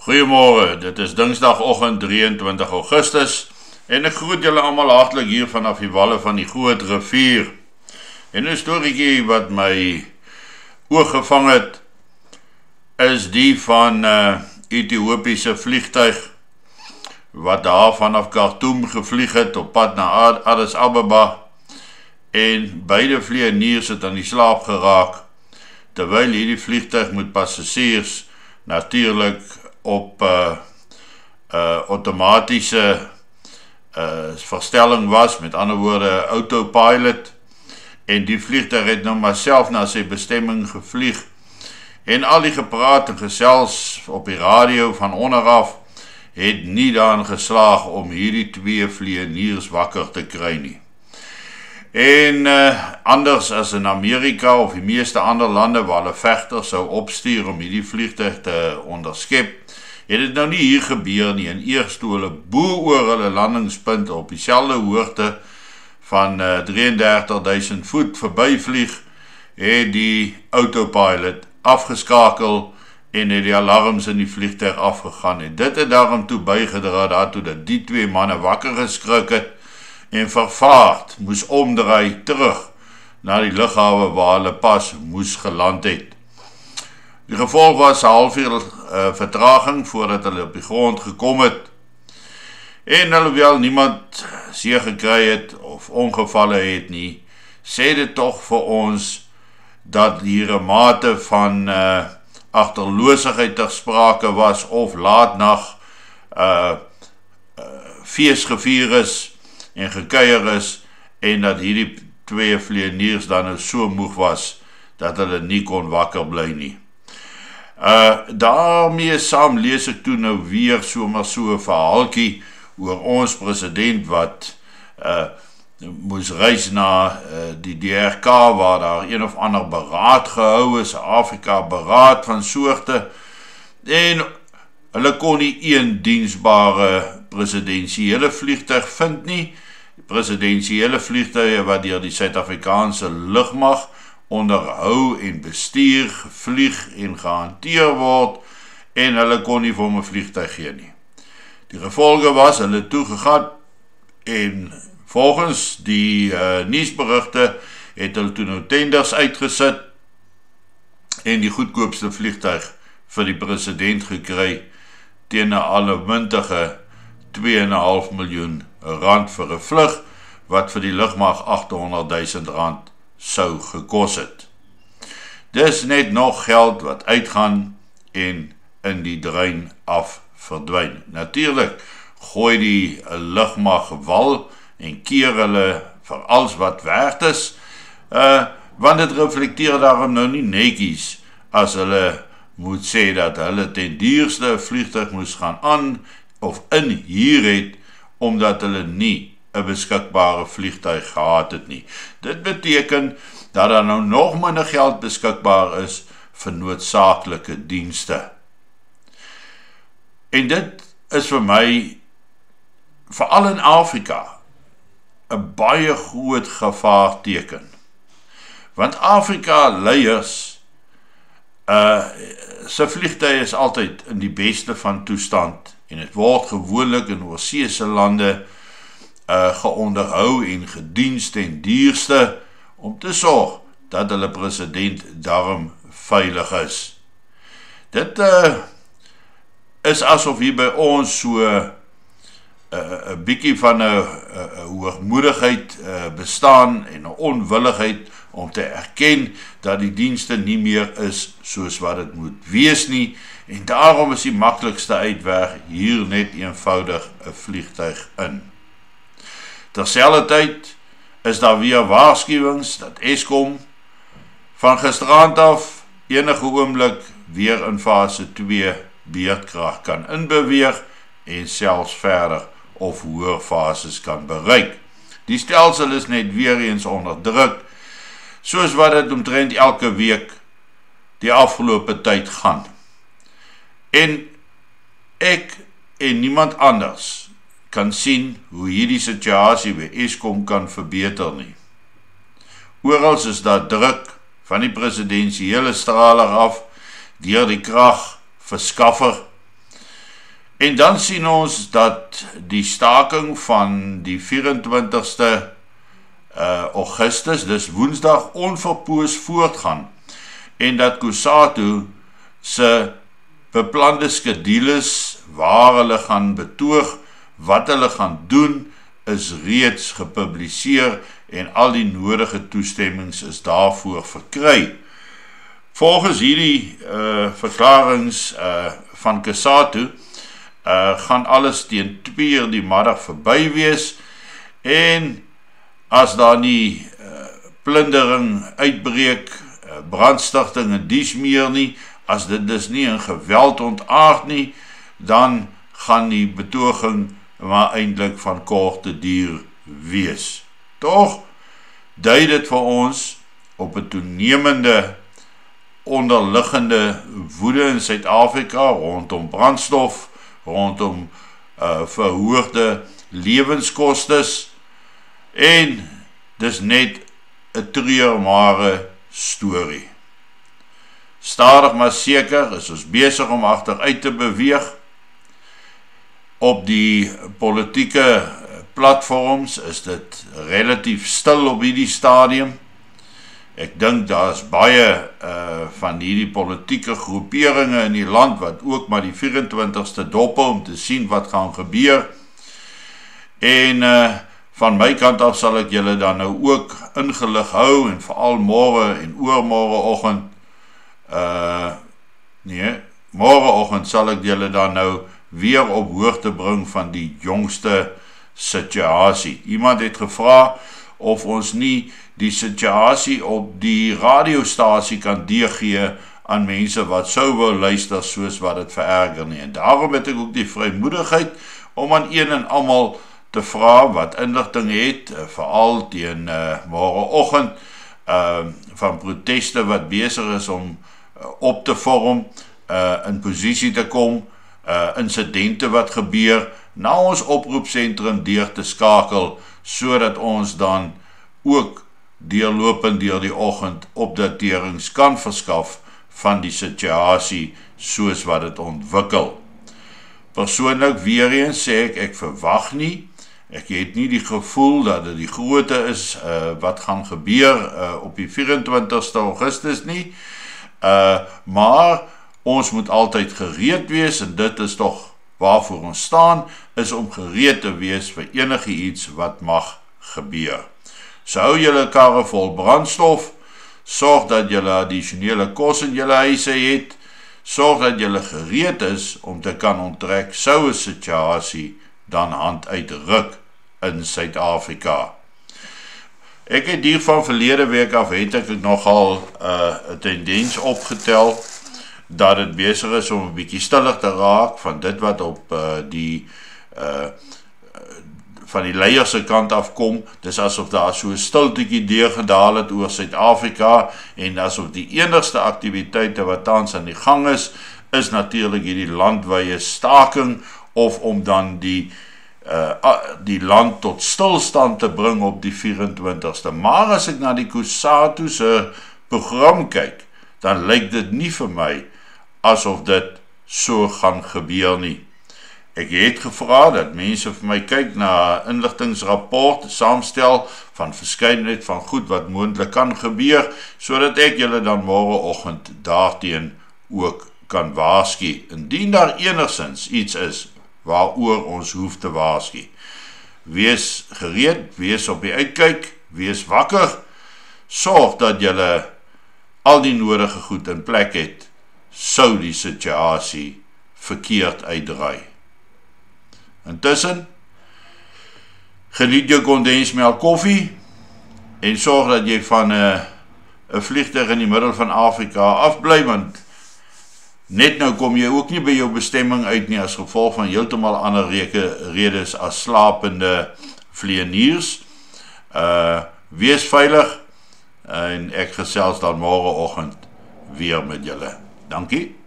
Goeiemôre, dit is Dinsdagoggend 23 Augustus en ek groet julle almal hartlik hier vanaf die walle van die Groot Rivier. En 'n storieetjie wat my oog gevang het is die van 'n uh, Ethiopiese vliegtyg wat daar vanaf Khartoum gevlieg het op pad na Addis Ababa en beide vlieëniers het aan die slaap geraak terwyl hierdie vliegtyg met passasiers natuurlik op uh, uh outomatiese uh verstelling was, met ander woorde autopilot en die vliegtuig het nou maar self na sy bestemming gevlieg. En al die gepraat en gesels op die radio van onderaf het nie daarin geslaag om hierdie twee vlieëniers wakker te kry nie. En uh, anders as in Amerika of die meeste ander lande waar hulle vegters sou opstuur om hierdie vliegtuig te onderskep, het dit nou nie hier gebeur nie. In eers toe hulle bo oor hulle landingspunt op dieselfde hoogte van uh, 33000 voet verbyvlieg, het die autopilot afgeskakel en het die alarms in die vliegtuig afgegaan. En dit het daarom toe bygedra daartoe dat die twee manne wakker geskrik het en vervaard moes omdraai terug na die lughawe waar hulle pas moes geland het. Die gevolg was 'n halfuur uh, vertraging voordat hulle op die grond gekom het. En alhoewel niemand seer gekry het of ongevalle het nie, sê dit tog vir ons dat hier 'n mate van uh agterloosigheid ter sprake was of laatnag uh, uh fees gevier is en gekuier is en dat hierdie twee vleeniers dan nou so moeg was dat hulle nie kon wakker bly nie. Uh daarmee saam lees ek toe nou weer sommer so 'n verhaaltjie oor ons president wat uh moes reis na uh, die DRK waar daar een of ander beraad gehou is, Afrika beraad van soorte en hulle kon nie een diensbare presidensiële vliegtuig vind nie. Presidensiële vliegtuie wat deur die Suid-Afrikaanse lugmag onderhou en bestuur, gevlieg en gehanteer word en hulle kon nie vir 'n vliegtuig gee nie. Die gevolge was hulle toe gegaan en volgens die uh, nuusberigte het hulle toe nou tenders uitgesit en die goedkoopste vliegtuig vir die president gekry teen 'n allemintige 2.5 miljoen rand vir 'n vlug wat vir die lugmag 800 000 rand sou gekos het. Dis net nog geld wat uitgaan en in die drein af verdwyn. Natuurlik gooi die lugmag wal en keer hulle vir alles wat werd is. Uh want dit reflekteer daarom nou nie netjies as hulle moet sê dat hulle ten duurste vliegtuig moes gaan aan of in hier het omdat hulle nie 'n beskikbare vliegtuig gehad het nie. Dit beteken dat daar nou nog minder geld beskikbaar is vir noodsaaklike dienste. En dit is vir my veral in Afrika 'n baie groot gevaarteken. Want Afrika leiers uh se vliegtuie is altyd in die beste van toestand en dit word gewoonlik in oorseese lande uh geonderhou en gediens ten duurste om te sorg dat hulle president daarom veilig is. Dit uh is asof hier by ons so 'n uh, bietjie van 'n hoogmoedigheid uh, bestaan en 'n onwilligheid om te erken dat die dienste nie meer is soos wat dit moet wees nie en daarom is die maklikste uitweg hier net eenvoudig 'n vliegtyg in. Terselfdertyd is daar weer waarskuwings dat Eskom van gisterand af enige oomblik weer in fase 2 beurtkrag kan inbeweeg en selfs verder of hoër fases kan bereik. Die stelsel is net weer eens onder druk soos wat dit omtrent elke week die afgelope tyd gaan. En ek en niemand anders kan sien hoe hierdie situasie by Eskom kan verbeter nie. Oral is daar druk van die presidensiële straler af deur die krag verskaffer En dan sien ons dat die staking van die 24ste uh Augustus, dis Woensdag onverpoos voortgaan en dat Kusatu se beplande skedules waar hulle gaan betoog, wat hulle gaan doen is reeds gepubliseer en al die nodige toestemmings is daarvoor verkry. Volgens hierdie uh verklaringe uh van Kusatu uh gaan alles teen 2 die middag verby wees en as daar nie uh, plundering uitbreek, uh, brandstigting en dies meer nie, as dit dus nie in geweld ontaard nie, dan gaan die betoging maar eintlik van korte duur wees. Tog dui dit vir ons op 'n toenemende onderliggende woede in Suid-Afrika rondom brandstof, rondom uh verhoogde lewenskoste en dis net 'n treurmare storie. Stadig maar seker is ons besig om agteruit te beweeg op die politieke platforms is dit relatief stil op hierdie stadium. Ek dink daar's baie uh van hierdie politieke groeperinge in die land wat ook maar die 24ste dop om te sien wat gaan gebeur. En uh van my kant af sal ek julle dan nou ook ingelig hou en veral môre en oormôre oggend uh nee, môre oggend sal ek julle dan nou weer op hoogte bring van die jongste situasie. Iemand het gevra of ons nie die situasie op die radiostasie kan deurgee aan mense wat sou wil luister soos wat dit vererger nie. En daarom het ek ook die vrymoedigheid om aan een en almal te vra wat inligting het, eh, veral teen uh, môreoggend uh van proteste wat besig is om uh, op te vorm, uh in posisie te kom uh insidente wat gebeur na ons oproepsentrum deur te skakel sodat ons dan ook deurlopend deur die oggend opdaterings kan verskaf van die situasie soos wat dit ontwikkel. Persoonlik weer eens sê ek ek verwag nie ek het nie die gevoel dat dit die grootte is uh wat gaan gebeur uh op die 24ste Augustus nie. Uh maar ons moet altyd gereed wees en dit is tog waarvoor ons staan is om gereed te wees vir enige iets wat mag gebeur. Sou julle karre vol brandstof, sorg dat julle addisionele kos in julle huise het, sorg dat julle gereed is om te kan onttrek sou 'n situasie dan hand uitruk in Suid-Afrika. Ek het hier van verlede week af het ek nogal 'n uh, tendens opgetel dat dit besig is om 'n bietjie stiller te raak van dit wat op uh, die uh van die leiers se kant af kom. Dis asof daar so 'n stiltetjie deurgedaal het oor Suid-Afrika en asof die enigste aktiwiteite wat tans aan die gang is, is natuurlik hierdie landwyse staking of om dan die uh die land tot stilstand te bring op die 24ste. Maar as ek na die Kusatu se program kyk, dan lyk dit nie vir my asof dit so gaan gebeur nie. Ek het gevra dat mense vir my kyk na inligtingrapport saamstel van verskeidenheid van goed wat moontlik kan gebeur sodat ek julle dan môreoggend daarteen ook kan waarsku indien daar enigsins iets is waaroor ons hoef te waarsku. Wees gereed, wees op die uitkyk, wees wakker. Sorg dat jy al die nodige goed in plek het sou die situasie verkeerd uitdraai. Intussen geniet jou kondensmelk koffie en sorg dat jy van 'n 'n vliegtuig in die middel van Afrika afbly want net nou kom jy ook nie by jou bestemming uit nie as gevolg van heeltemal ander reke redes as slapende vlieëniers. Uh wees veilig en ek gesels dan môreoggend weer met julle. Dankie.